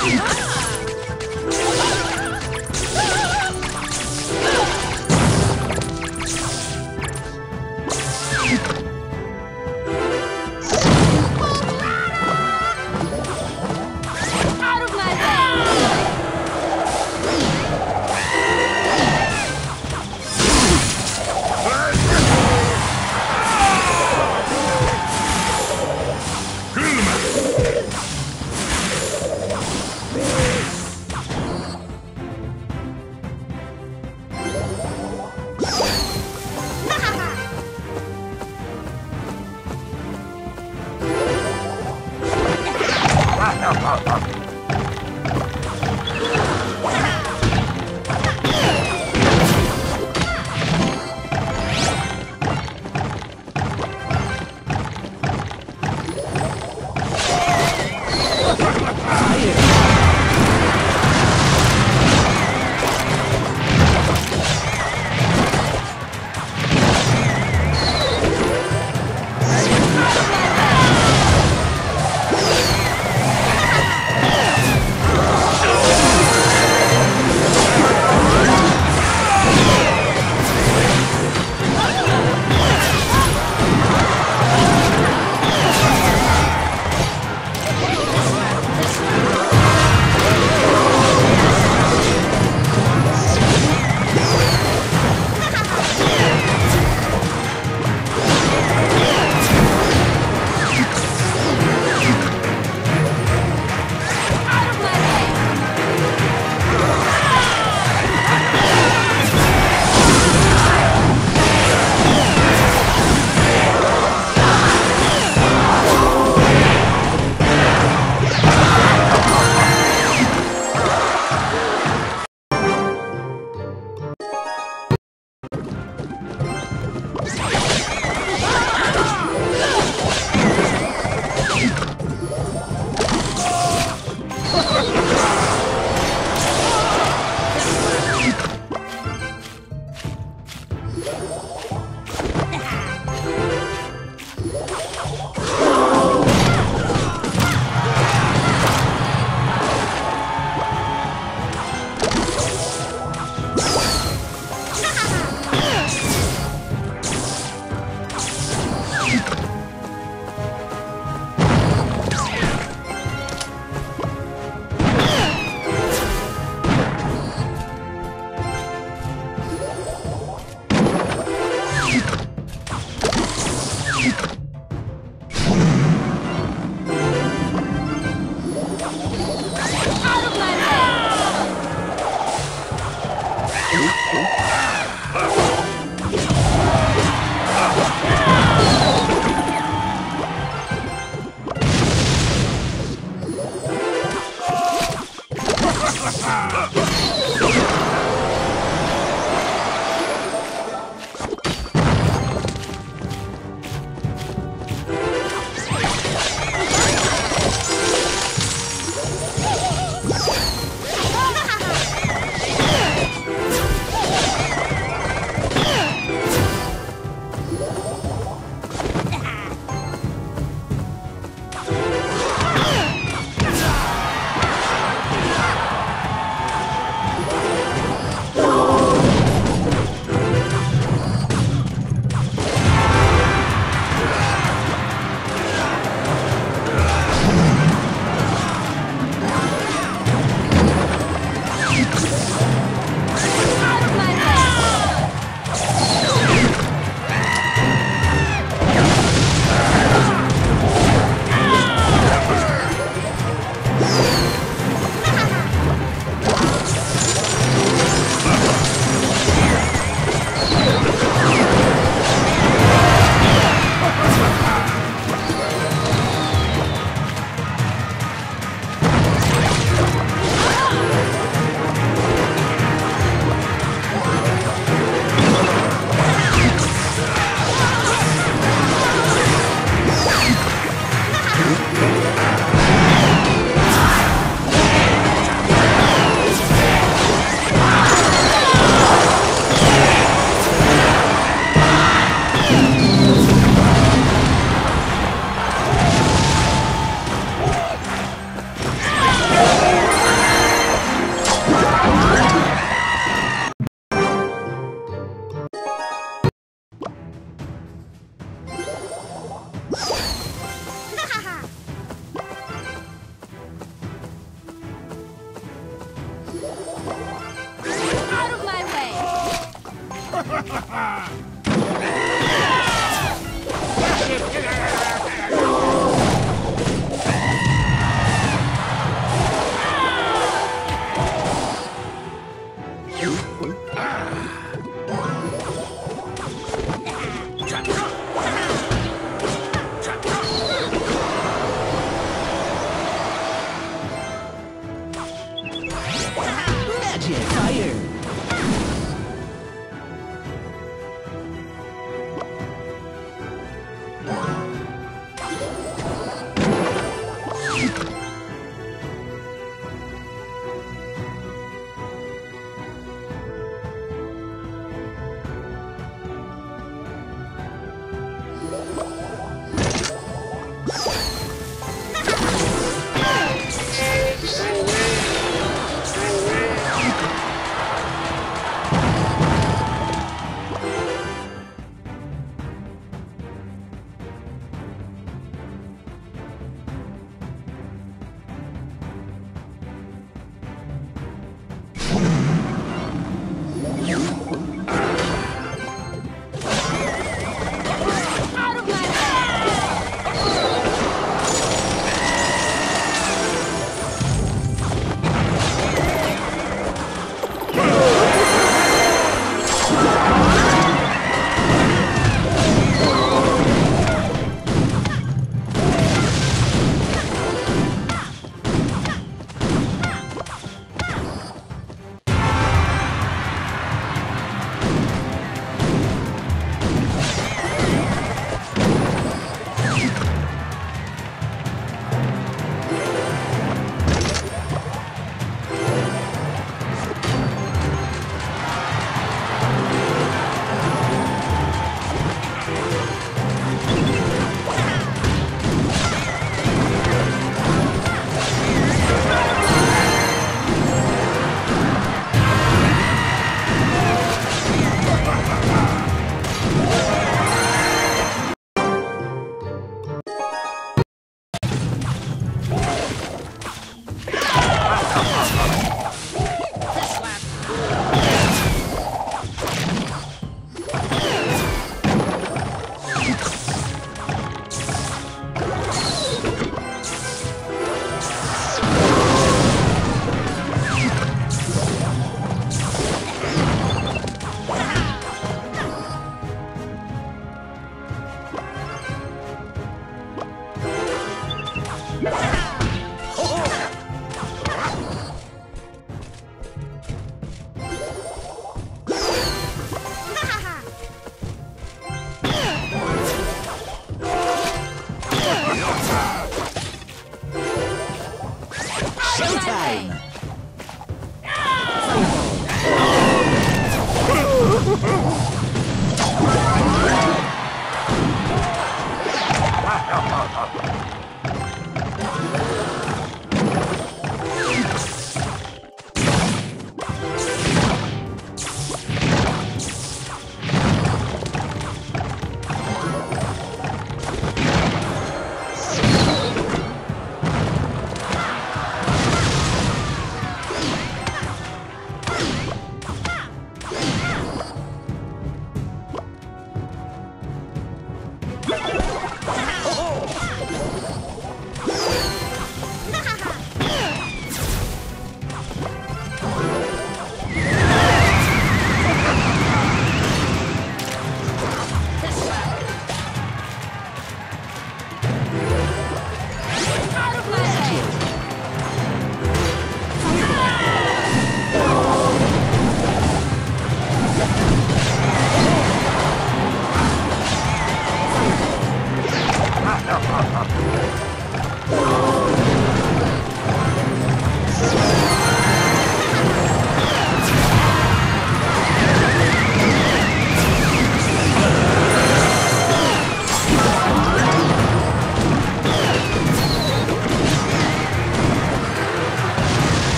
Oh, 二二 Ah!